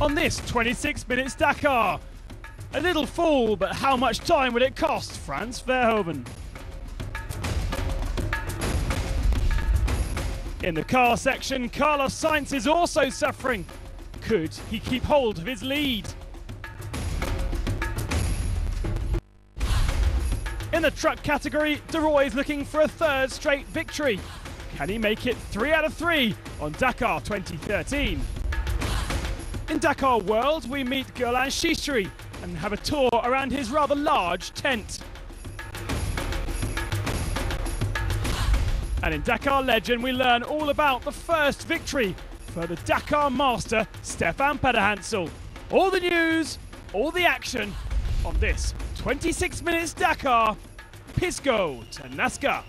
on this 26 minutes Dakar. A little fall, but how much time will it cost Frans Verhoeven? In the car section, Carlos Sainz is also suffering. Could he keep hold of his lead? In the truck category, De Rooy is looking for a third straight victory. Can he make it three out of three on Dakar 2013? In Dakar World, we meet Guerlain Chicherit and have a tour around his rather large tent. And in Dakar Legend, we learn all about the first victory for the Dakar master, Stefan Peterhansel. All the news, all the action on this 26 minutes Dakar, Pisco to Nazca.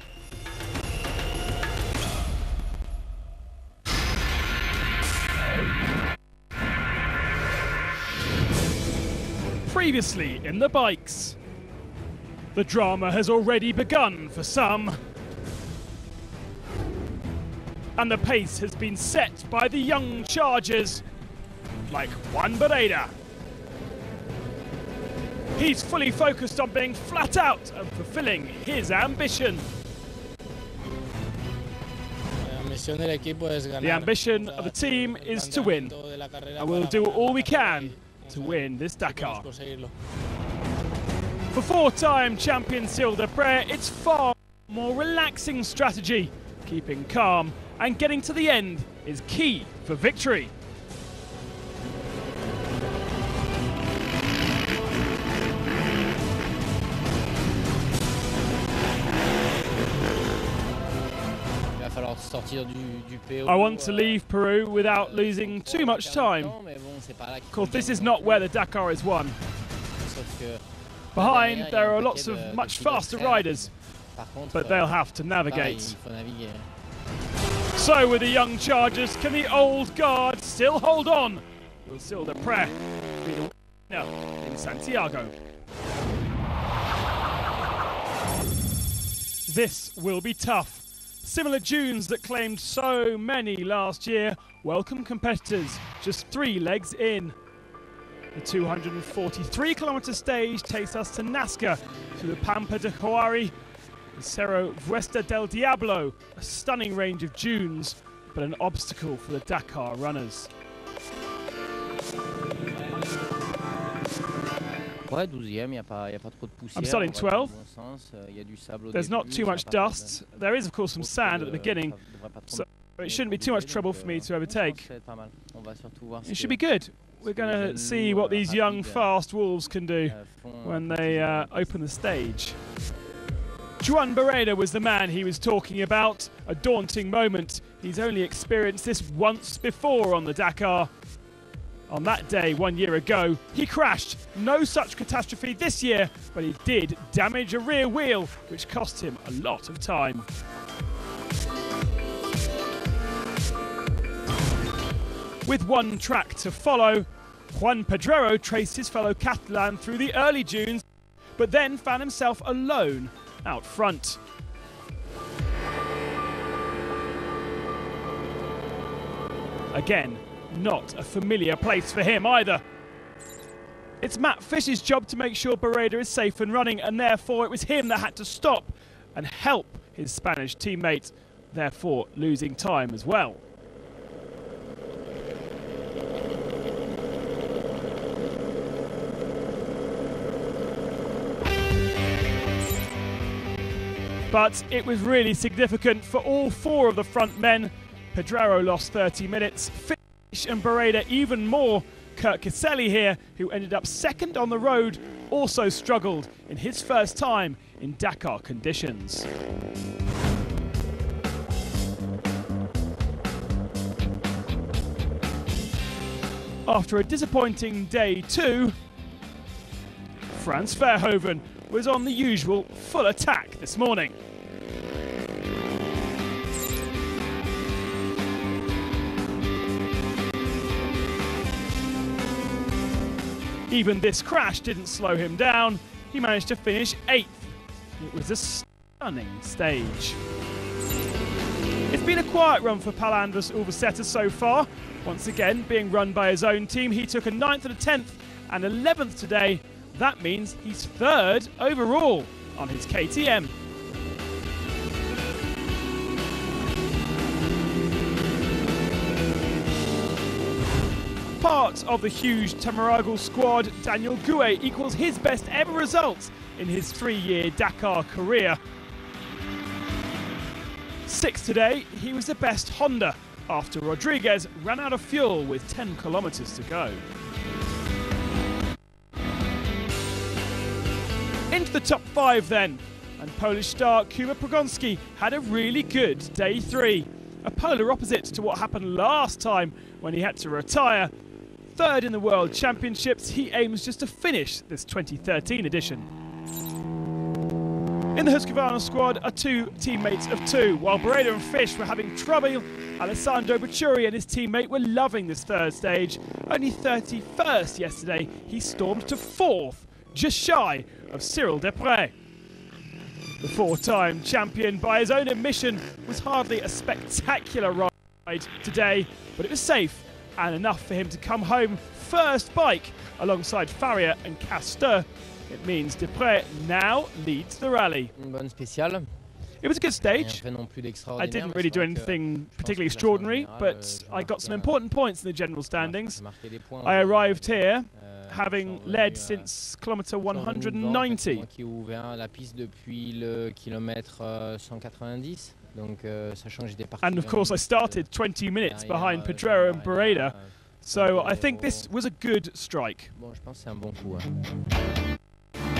Previously in the bikes. The drama has already begun for some. And the pace has been set by the young chargers, like Juan Barreda. He's fully focused on being flat out and fulfilling his ambition. The ambition of the team is to win, and we'll do all we can to win this Dakar. For four-time champion Cyril Despres, it's far more relaxing strategy. Keeping calm and getting to the end is key for victory. I want to leave Peru without losing too much time. Of course, this is not where the Dakar is won. Behind, there are lots of much faster riders, but they'll have to navigate. So with the young Chargers, can the old guard still hold on? Will Cyril Despres be the winner in Santiago? This will be tough. Similar dunes that claimed so many last year welcome competitors just three legs in. The 243 kilometre stage takes us to Nazca, through the Pampa de Huari, the Cerro Vuesta del Diablo, a stunning range of dunes, but an obstacle for the Dakar runners. I'm starting 12. There's not too much dust. There is, of course, some sand at the beginning, so it shouldn't be too much trouble for me to overtake. It should be good. We're going to see what these young, fast wolves can do when they uh, open the stage. Juan Barreda was the man he was talking about. A daunting moment. He's only experienced this once before on the Dakar. On that day one year ago, he crashed. No such catastrophe this year, but he did damage a rear wheel, which cost him a lot of time. With one track to follow, Juan Pedrero traced his fellow Catalan through the early dunes, but then found himself alone out front. Again, not a familiar place for him either. It's Matt Fish's job to make sure Barreda is safe and running, and therefore it was him that had to stop and help his Spanish teammate, therefore losing time as well. But it was really significant for all four of the front men. Pedrero lost 30 minutes and Barreda even more. Kurt Caselli here, who ended up second on the road, also struggled in his first time in Dakar conditions. After a disappointing day two, Frans Verhoeven was on the usual full attack this morning. Even this crash didn't slow him down. He managed to finish eighth. It was a stunning stage. It's been a quiet run for Pal Anders Ullevålseter so far. Once again, being run by his own team, he took a 9th and a 10th and 11th today. That means he's third overall on his KTM. Part of the huge Tamarago squad, Daniel Gouet equals his best ever results in his three-year Dakar career. Sixth today, he was the best Honda after Rodrigues ran out of fuel with 10 kilometres to go. Into the top five then, and Polish star Kuba Przygoński had a really good day three. A polar opposite to what happened last time when he had to retire. Third in the World Championships, he aims just to finish this 2013 edition. In the Husqvarna squad are two teammates of two. While Barreda and Fish were having trouble, Alessandro Botturi and his teammate were loving this third stage. Only 31st yesterday, he stormed to fourth, just shy of Cyril Despres. The four-time champion, by his own admission, was hardly a spectacular ride today, but it was safe and enough for him to come home first bike alongside Farrier and Casteu. It means Despres now leads the rally. It was a good stage. I didn't really do anything particularly extraordinary, but I got some important points in the general standings. I arrived here euh, having led since kilometre 190. And of course I started 20 minutes behind Pedrero and Barreda, so I think this was a good strike.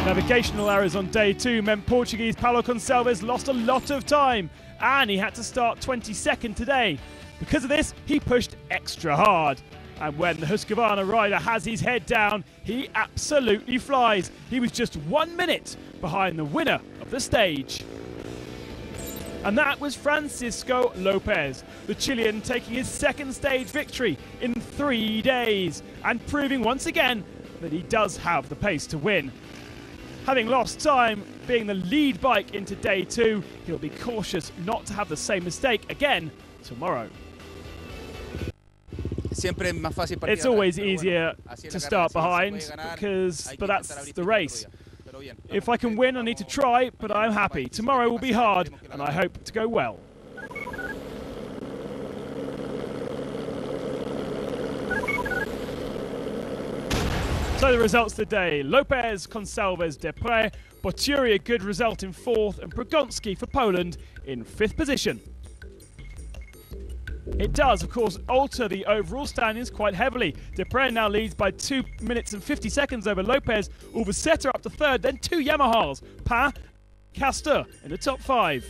Navigational errors on day two meant Portuguese Paulo Gonçalves lost a lot of time and he had to start 22nd today. Because of this, he pushed extra hard. And when the Husqvarna rider has his head down, he absolutely flies. He was just one minute behind the winner of the stage. And that was Francisco Lopez, the Chilean taking his second stage victory in three days and proving once again that he does have the pace to win. Having lost time being the lead bike into day two, he'll be cautious not to have the same mistake again tomorrow. It's always easier to start behind, because, but that's the race. If I can win, I need to try, but I'm happy. Tomorrow will be hard, and I hope to go well. So the results today, Lopez, Gonçalves, Despres, Botturi a good result in fourth and Przygoński for Poland in fifth position. It does, of course, alter the overall standings quite heavily. Despres now leads by 2 minutes and 50 seconds over Lopez. Ullevålseter up to third, then two Yamahas. Pa, Casteu in the top five.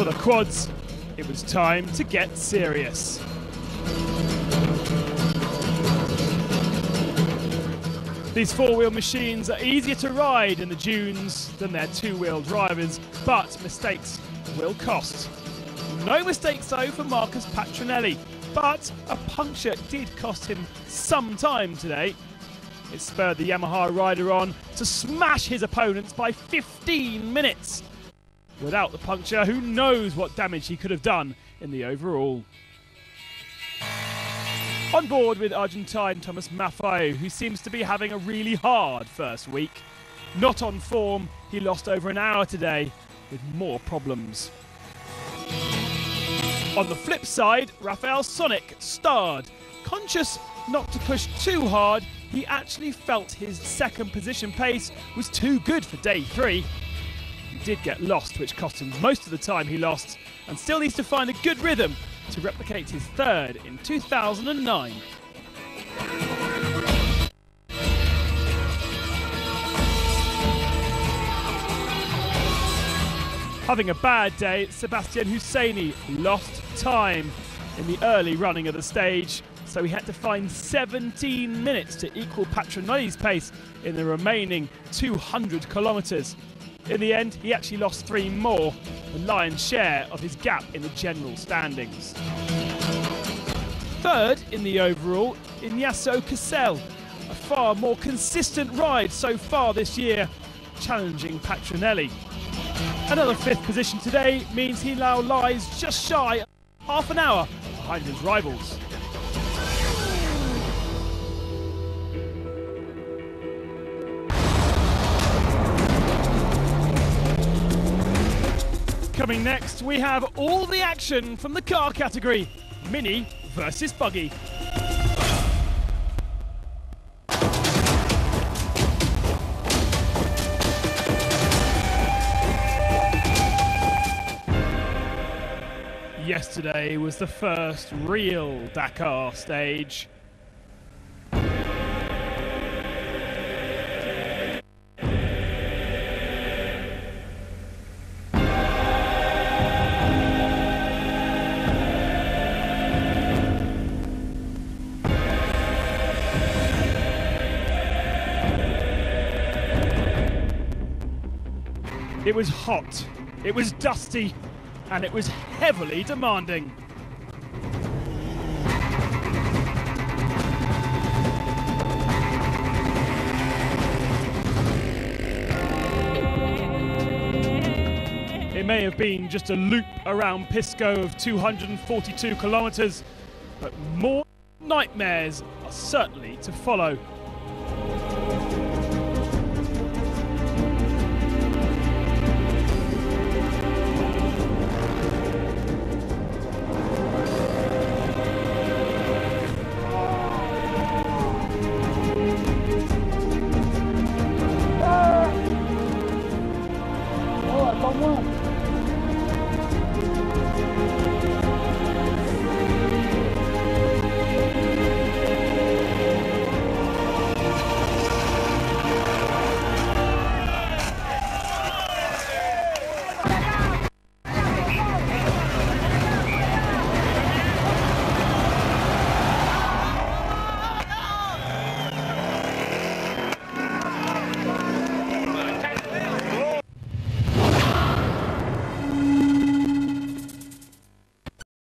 for the quads, it was time to get serious. These four-wheel machines are easier to ride in the dunes than their two-wheel drivers, but mistakes will cost. No mistakes though for Marcos Patronelli, but a puncture did cost him some time today. It spurred the Yamaha rider on to smash his opponents by 15 minutes. Without the puncture, who knows what damage he could have done in the overall. On board with Argentine Thomas Maffei, who seems to be having a really hard first week. Not on form, he lost over an hour today with more problems. On the flip side, Rafał Sonik starred. Conscious not to push too hard, he actually felt his second position pace was too good for day three He did get lost, which cost him most of the time he lost, and still needs to find a good rhythm to replicate his third in 2009. Having a bad day, Sebastian Husseini lost time in the early running of the stage, so he had to find 17 minutes to equal Patronelli's pace in the remaining 200 kilometres. In the end, he actually lost three more, the lion's share of his gap in the general standings. Third in the overall, Ignacio Casale. A far more consistent ride so far this year, challenging Patronelli. Another fifth position today means he now lies just shy half an hour behind his rivals. Coming next, we have all the action from the car category Mini versus Buggy. Yesterday was the first real Dakar stage. It was hot, it was dusty, and it was heavily demanding. It may have been just a loop around Pisco of 242 kilometres, but more nightmares are certainly to follow.